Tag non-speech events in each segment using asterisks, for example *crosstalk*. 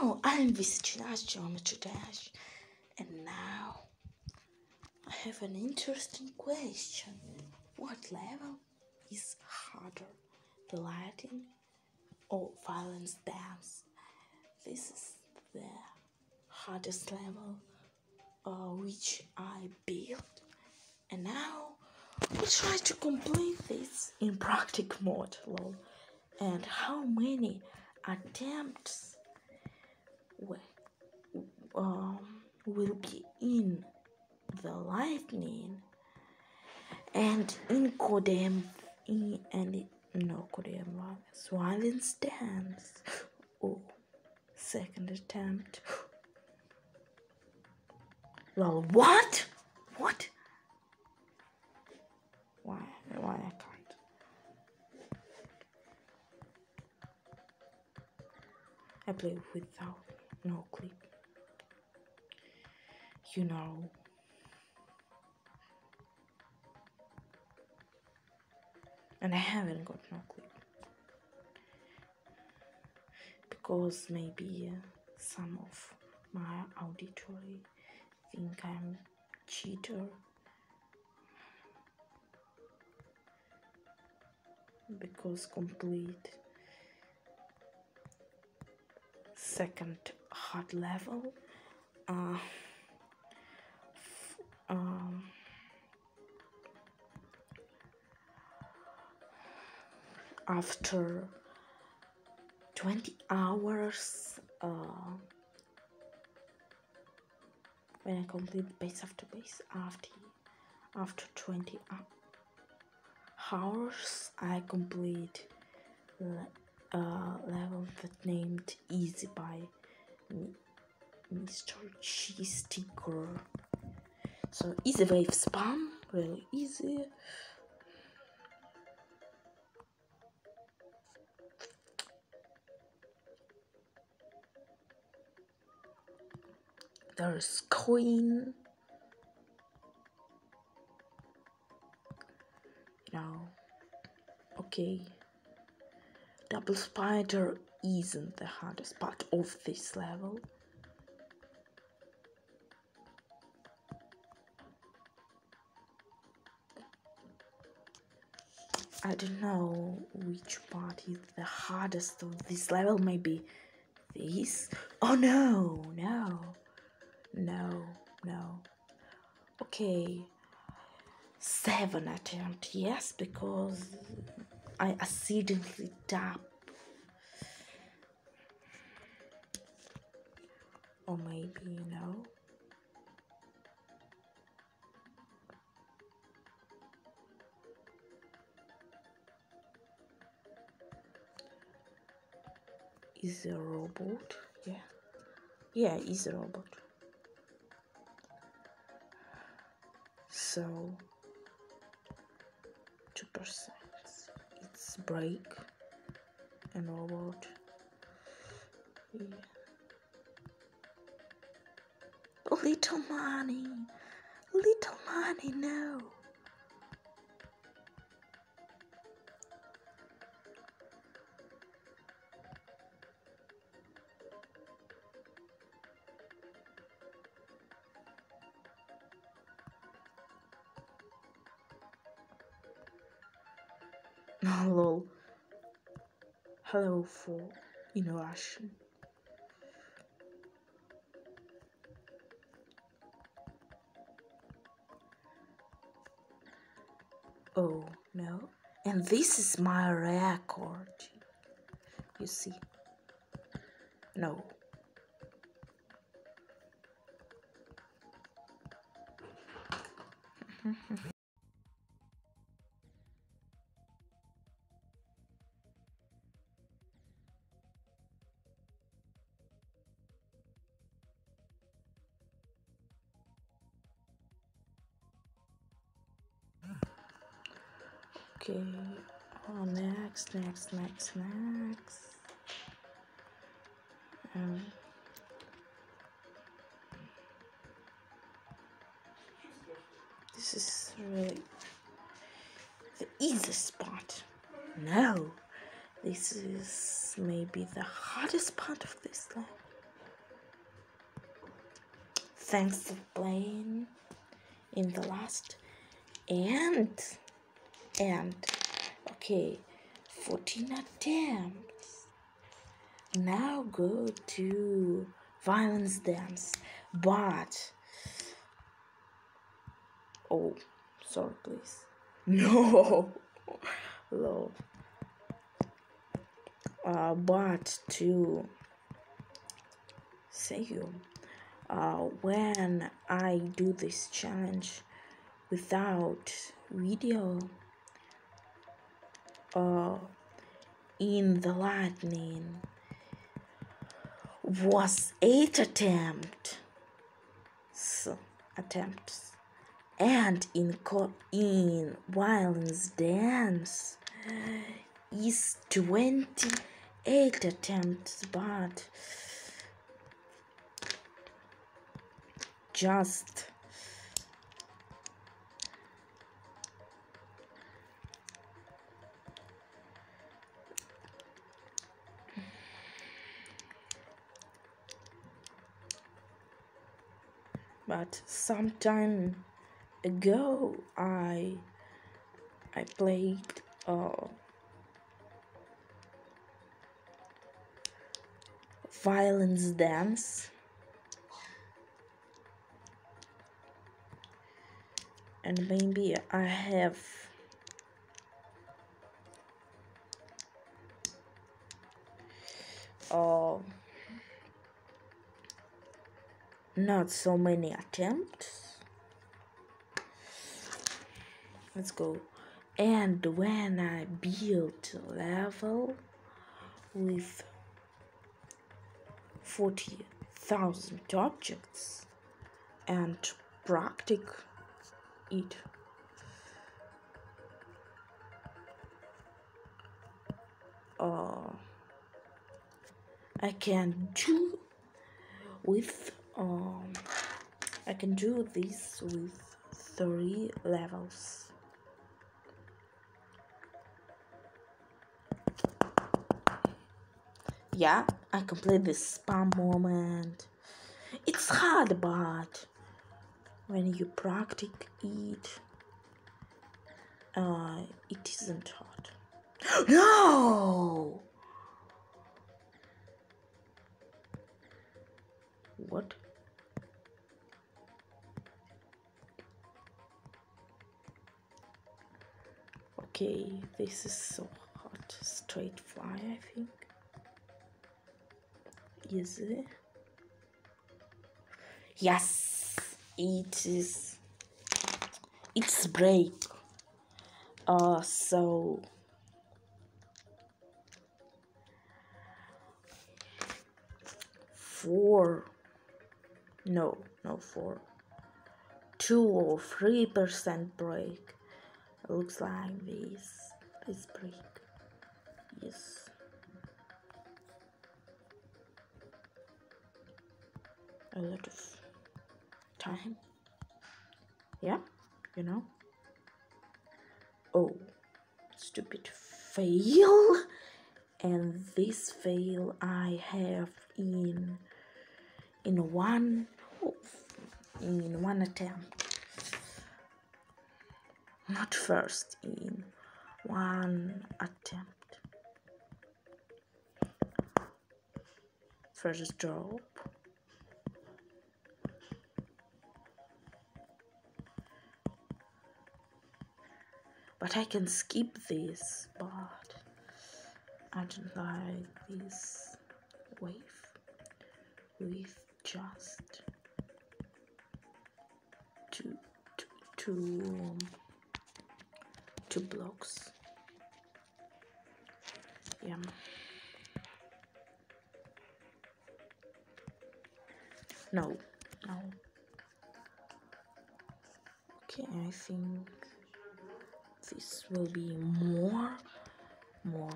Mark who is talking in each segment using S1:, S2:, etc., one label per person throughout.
S1: Hello, I'm Dash Geometry Dash, and now I have an interesting question. What level is harder, the Lightning or Violins Dance? This is the hardest level uh, which I built, and now we try to complete this in practical mode. And how many attempts um, will be in the lightning and in Codem in and no Codem Violins Dance. Oh, second attempt. *gasps* Well, what? What? Why? Why I can't? I play without no clip. You know. And I haven't got no clip. Because maybe uh, some of my auditory think I'm cheater. Because complete second hard level. Uh, um, after 20 hours uh, when I complete base after base after after 20 hours I complete uh, level that named Easy by Mr. Cheese Sticker. So easy wave spam, really easy. There's coin. Now, okay. Double spider isn't the hardest part of this level. I don't know which part is the hardest of this level. Maybe this? Oh no, no, no, no. Okay, seven attempt, yes, because I accidentally tap. Or maybe, you know. Is a robot? Yeah. Yeah, is a robot. So, 2% it's break and robot. Yeah. Little money, little money, no. *laughs* lol. Hello for in Russian. Oh no, and this is my record. You see, no. *laughs* Okay. Oh, next, next, next, next. Um, this is really the easiest spot. No, this is maybe the hardest part of this level. thanks for playing in the last and and okay 14 attempts. Now go to Violins Dance but oh sorry please. *laughs* No no uh, but to say you uh, when I do this challenge without video uh, in the lightning was eight attempts attempts. And in co- in Violins Dance is 28 attempts but just but some time ago I I played uh, Violins Dance. And maybe I have uh, not so many attempts. Let's go. And when I build level with 40,000 objects and practice it. Uh, I can do with um I can do this with three levels. Yeah I complete this spam moment. It's hard but when you practice it uh it isn't hard. *gasps* No what? Okay this is so hot straight fly i think. Is it yes it is. It's break. Uh so four no no four. Two or three percent break. Looks like this this break. Yes. A lot of time. Yeah you know. Oh stupid fail. *laughs* And this fail i have in in one in one attempt. Not first in one attempt. First drop. But I can skip this but I don't like this wave. With just two two two, two blocks. Yeah. No. No. Okay I think this will be more more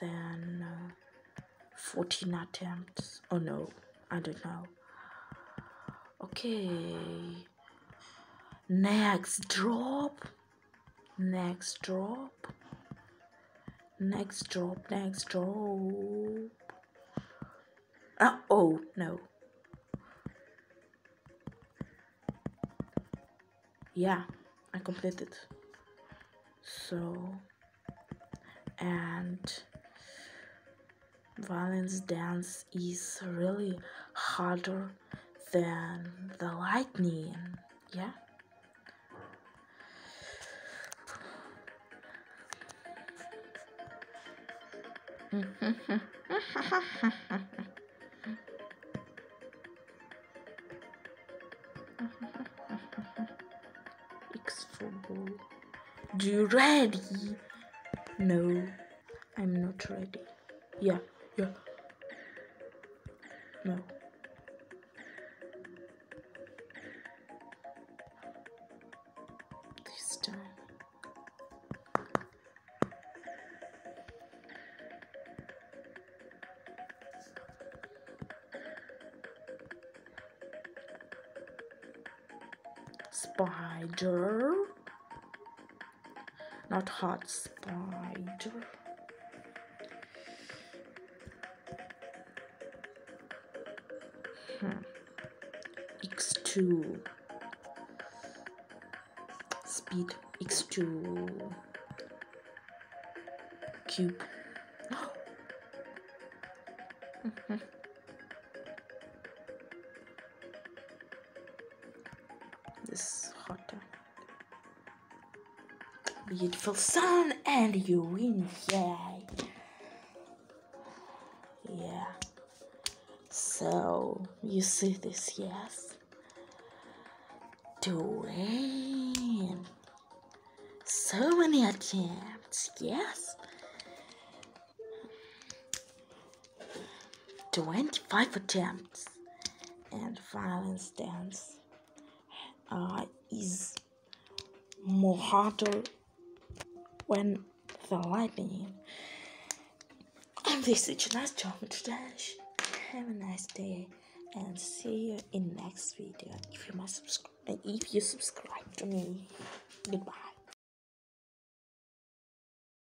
S1: than uh, 14 attempts. Oh no. I don't know. Okay next drop. Next drop. Next drop next drop. Uh, oh no. Yeah i completed. So and Violins Dance is really harder than the lightning. Yeah *laughs* X football. Do you ready? No, I'm not ready. Yeah, yeah. No. Spider. Not hot spider. Hmm. X2 speed X2 cube *gasps* Mhm. this beautiful sun and you win yay. Yeah. So you see this yes. To win. So many attempts yes. 25 attempts and Violins Dance. Uh, is more harder when the lightning. And this is nice job today have a nice day and see you in next video. If you must subscribe if you subscribe to me goodbye